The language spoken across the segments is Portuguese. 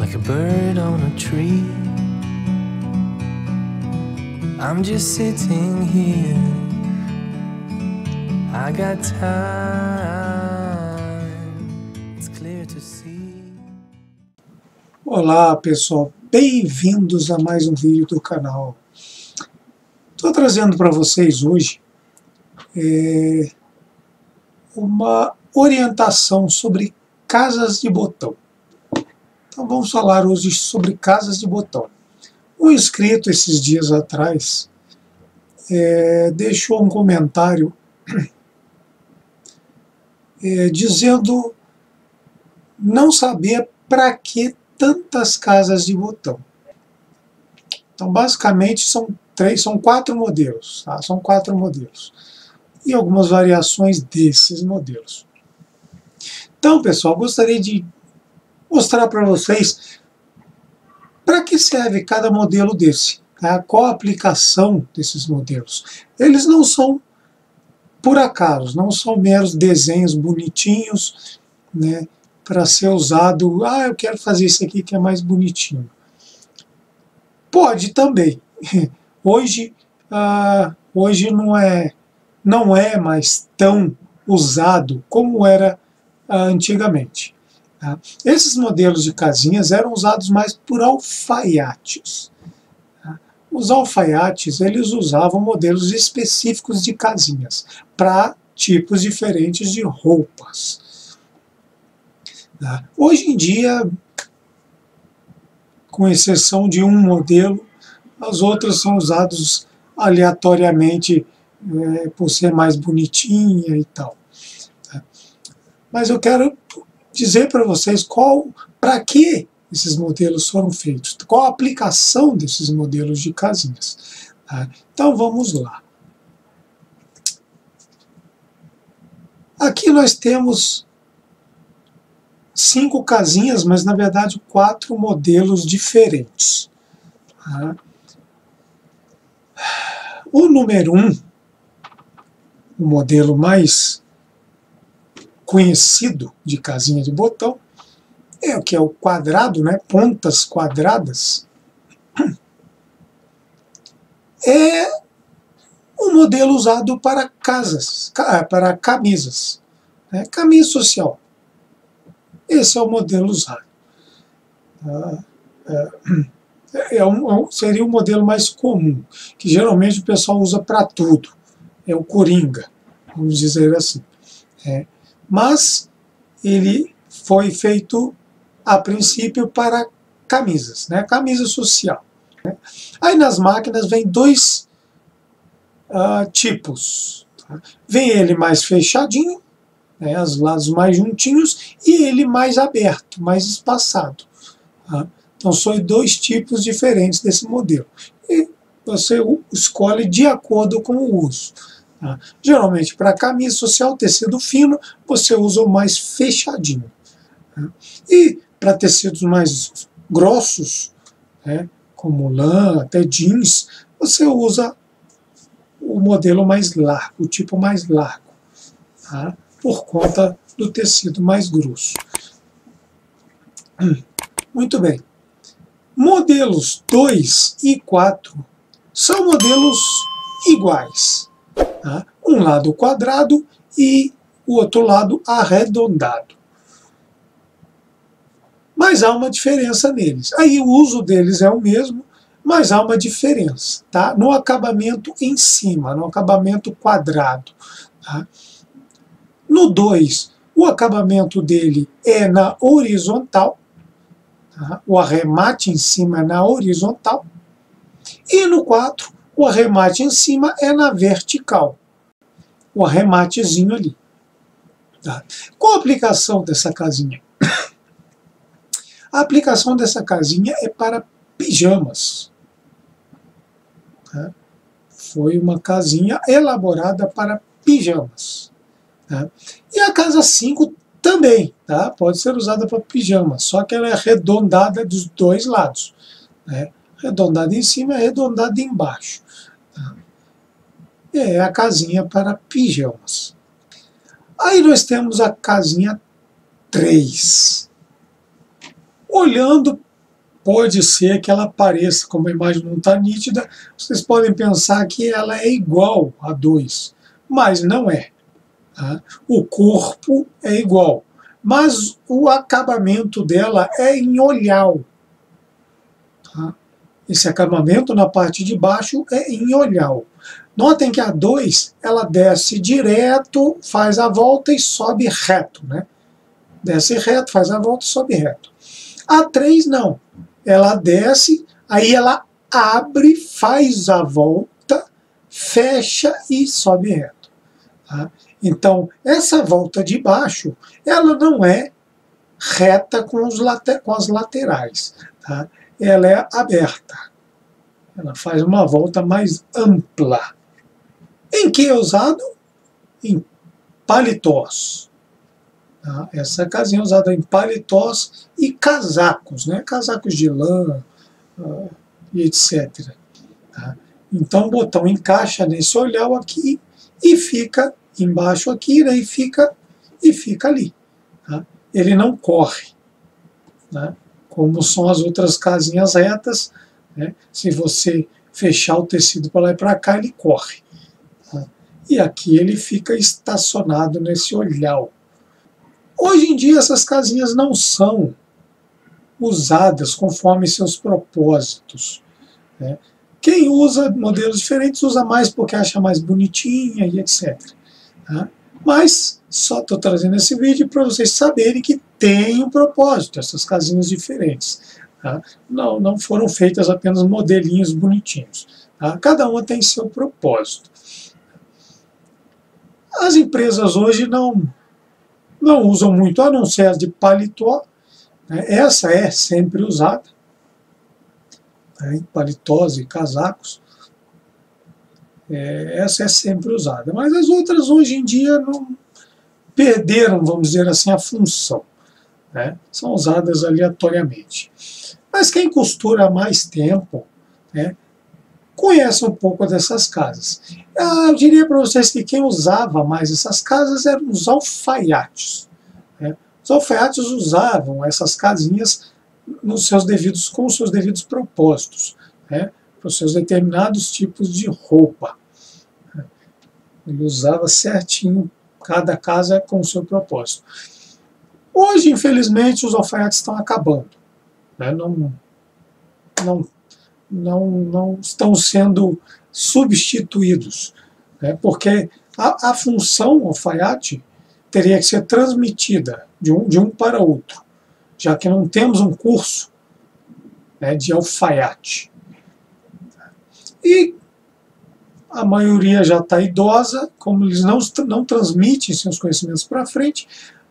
like a bird on a tree. I'm just sitting here. I got time. It's clear to see. Olá pessoal, bem-vindos a mais um vídeo do canal. Estou trazendo para vocês hoje é, uma orientação sobre casas de botão. Então vamos falar hoje sobre casas de botão. Um inscrito esses dias atrás é, deixou um comentário é, dizendo não saber para que tantas casas de botão. Então basicamente são três, são quatro modelos, tá? são quatro modelos e algumas variações desses modelos. Então, pessoal, gostaria de mostrar para vocês para que serve cada modelo desse, tá? qual a aplicação desses modelos. Eles não são por acaso, não são meros desenhos bonitinhos, né, para ser usado, ah, eu quero fazer isso aqui que é mais bonitinho. Pode também. Hoje, ah, hoje não é, não é mais tão usado como era ah, antigamente. Tá? Esses modelos de casinhas eram usados mais por alfaiates. Tá? Os alfaiates eles usavam modelos específicos de casinhas para tipos diferentes de roupas. Tá? Hoje em dia, com exceção de um modelo, as outras são usadas aleatoriamente é, por ser mais bonitinha e tal. Tá? Mas eu quero dizer para vocês qual, para que esses modelos foram feitos, qual a aplicação desses modelos de casinhas. Tá? Então vamos lá. Aqui nós temos cinco casinhas, mas na verdade quatro modelos diferentes. Tá? O número um, o modelo mais conhecido de casinha de botão, é o que é o quadrado, né, pontas quadradas, é um modelo usado para casas, para camisas, né, camisa social. Esse é o modelo usado. Ah, é, é um, seria o um modelo mais comum, que geralmente o pessoal usa para tudo. É o coringa, vamos dizer assim. É mas ele foi feito a princípio para camisas, né? camisa social. Né? Aí nas máquinas vem dois uh, tipos. Tá? Vem ele mais fechadinho, né? os lados mais juntinhos, e ele mais aberto, mais espaçado. Tá? Então são dois tipos diferentes desse modelo. E você escolhe de acordo com o uso. Tá? Geralmente, para camisa social, tecido fino, você usa o mais fechadinho. Tá? E para tecidos mais grossos, né, como lã, até jeans, você usa o modelo mais largo, o tipo mais largo, tá? por conta do tecido mais grosso. Muito bem. Modelos 2 e 4 são modelos iguais. Tá? Um lado quadrado e o outro lado arredondado. Mas há uma diferença neles. Aí o uso deles é o mesmo, mas há uma diferença tá? no acabamento em cima, no acabamento quadrado. Tá? No 2, o acabamento dele é na horizontal, tá? o arremate em cima é na horizontal, e no 4, o arremate em cima é na vertical. O arrematezinho ali. Tá? Qual a aplicação dessa casinha? A aplicação dessa casinha é para pijamas. Tá? Foi uma casinha elaborada para pijamas. Tá? E a casa 5 também, tá? pode ser usada para pijamas, só que ela é arredondada dos dois lados. Né? Arredondada em cima e arredondada embaixo. É a casinha para pijamas. Aí nós temos a casinha 3. Olhando pode ser que ela apareça, como a imagem não está nítida, vocês podem pensar que ela é igual a 2, mas não é. Tá? O corpo é igual, mas o acabamento dela é em olhal. Tá? Esse acabamento na parte de baixo é em olhal. Notem que a 2 ela desce direto, faz a volta e sobe reto. Né? Desce reto, faz a volta e sobe reto. A 3 não. Ela desce, aí ela abre, faz a volta, fecha e sobe reto. Tá? Então, essa volta de baixo, ela não é reta com, com as laterais. Tá? Ela é aberta. Ela faz uma volta mais ampla. Em que é usado? Em paletós. Tá? Essa casinha é usada em paletós e casacos, né? casacos de lã uh, e etc. Tá? Então o botão encaixa nesse olhar aqui e fica embaixo aqui né? e, fica, e fica ali. Tá? Ele não corre. Né? Como são as outras casinhas retas, né? se você fechar o tecido para lá e para cá, ele corre. Tá? E aqui ele fica estacionado nesse olhal. Hoje em dia essas casinhas não são usadas conforme seus propósitos. Né? Quem usa modelos diferentes usa mais porque acha mais bonitinha e etc. Tá? Mas só estou trazendo esse vídeo para vocês saberem que tem um propósito, essas casinhas diferentes. Tá? Não, não foram feitas apenas modelinhos bonitinhos. Tá? Cada uma tem seu propósito. As empresas hoje não não usam muito, a não ser as de paletó. Né? Essa é sempre usada. Né? Paletós e casacos. É, essa é sempre usada. Mas as outras hoje em dia não perderam, vamos dizer assim, a função. Né? São usadas aleatoriamente. Mas quem costura há mais tempo né, conhece um pouco dessas casas. Ah, eu diria para vocês que quem usava mais essas casas eram os alfaiates. Né? Os alfaiates usavam essas casinhas nos seus devidos, com os seus devidos propósitos, né? para os seus determinados tipos de roupa. Ele usava certinho cada casa com o seu propósito. Hoje, infelizmente, os alfaiates estão acabando. Né? Não, não não, não estão sendo substituídos, né? porque a, a função alfaiate teria que ser transmitida de um, de um para outro, já que não temos um curso né, de alfaiate. E a maioria já está idosa, como eles não, não transmitem seus conhecimentos para frente,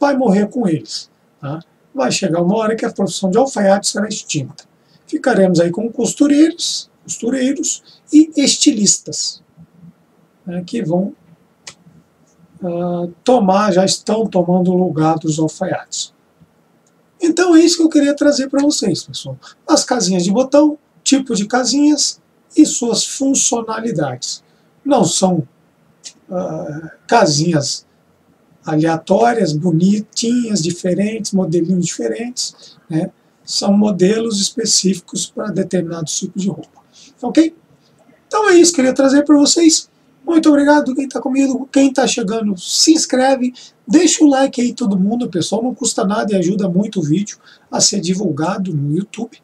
vai morrer com eles. Tá? Vai chegar uma hora que a profissão de alfaiate será extinta ficaremos aí com costureiros, costureiros e estilistas, né, que vão uh, tomar, já estão tomando o lugar dos alfaiates. Então é isso que eu queria trazer para vocês, pessoal. As casinhas de botão, tipo de casinhas e suas funcionalidades. Não são uh, casinhas aleatórias, bonitinhas, diferentes, modelinhos diferentes, né? são modelos específicos para determinados tipos de roupa. Ok? Então é isso que eu queria trazer para vocês. Muito obrigado quem está comigo, quem está chegando, se inscreve, deixa o like aí todo mundo, pessoal, não custa nada e ajuda muito o vídeo a ser divulgado no YouTube.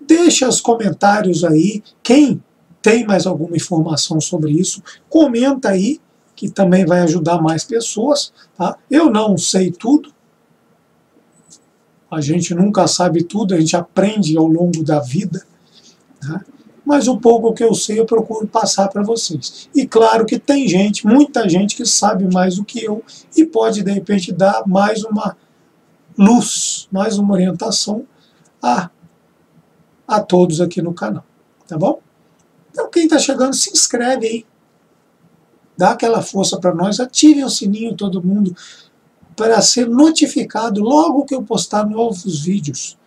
Deixa os comentários aí, quem tem mais alguma informação sobre isso, comenta aí, que também vai ajudar mais pessoas. Tá? Eu não sei tudo, a gente nunca sabe tudo, a gente aprende ao longo da vida. Né? Mas o pouco que eu sei eu procuro passar para vocês. E claro que tem gente, muita gente que sabe mais do que eu e pode de repente dar mais uma luz, mais uma orientação a, a todos aqui no canal. Tá bom? Então quem está chegando, se inscreve aí. Dá aquela força para nós, ative o sininho todo mundo para ser notificado logo que eu postar novos vídeos.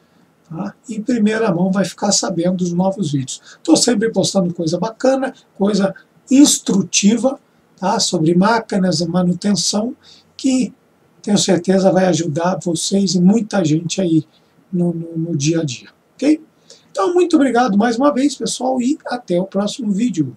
Tá? Em primeira mão vai ficar sabendo dos novos vídeos. Estou sempre postando coisa bacana, coisa instrutiva tá? sobre máquinas e manutenção, que tenho certeza vai ajudar vocês e muita gente aí no, no, no dia a dia, ok? Então, muito obrigado mais uma vez, pessoal, e até o próximo vídeo.